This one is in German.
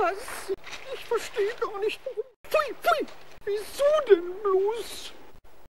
Was? Ich verstehe gar nicht, warum. Pfui, pfui! Wieso denn bloß?